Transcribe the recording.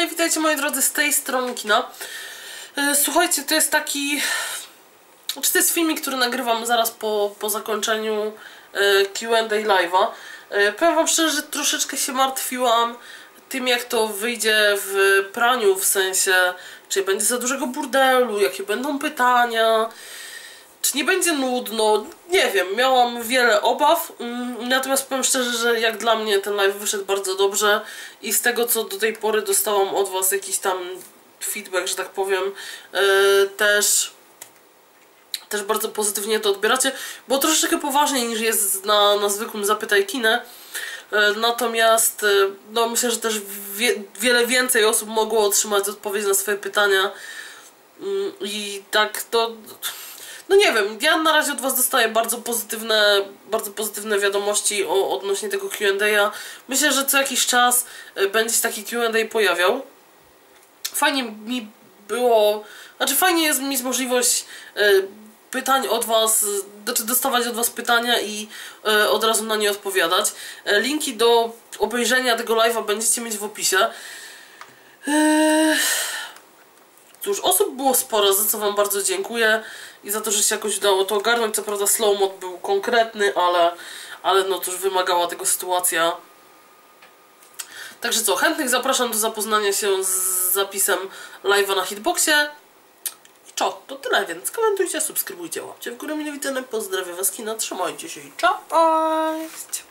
Hej, witajcie moi drodzy z tej strony kina. E, Słuchajcie, to jest taki... Czy to jest filmik, który nagrywam zaraz po, po zakończeniu e, Q&A live'a. E, Powiem wam szczerze, że troszeczkę się martwiłam tym, jak to wyjdzie w praniu, w sensie, czy będzie za dużego burdelu, jakie będą pytania, czy nie będzie nudno, nie wiem, miałam wiele obaw, mm, natomiast powiem szczerze, że jak dla mnie ten live wyszedł bardzo dobrze i z tego, co do tej pory dostałam od was jakiś tam feedback, że tak powiem, e, też też bardzo pozytywnie to odbieracie, bo troszeczkę poważniej niż jest na, na zwykłym Zapytaj Kinę. E, Natomiast e, no, myślę, że też wie, wiele więcej osób mogło otrzymać odpowiedź na swoje pytania. Mm, I tak to. No nie wiem, ja na razie od Was dostaję bardzo pozytywne, bardzo pozytywne wiadomości o, odnośnie tego QA. Myślę, że co jakiś czas e, będzie się taki QA pojawiał. Fajnie mi było, znaczy fajnie jest mieć możliwość e, pytań od Was, e, znaczy dostawać od Was pytania i od razu na nie odpowiadać. Linki do obejrzenia tego live'a będziecie mieć w opisie. Eee... Cóż, osób było sporo, za co Wam bardzo dziękuję i za to, że się jakoś udało to ogarnąć. Co prawda slow mod był konkretny, ale, ale no już wymagała tego sytuacja. Także co, chętnych zapraszam do zapoznania się z zapisem live'a na hitboxie. I co, to tyle, więc komentujcie, subskrybujcie, łapcie w górę mile widziane. Pozdrawiam Was kina, trzymajcie się i cześć!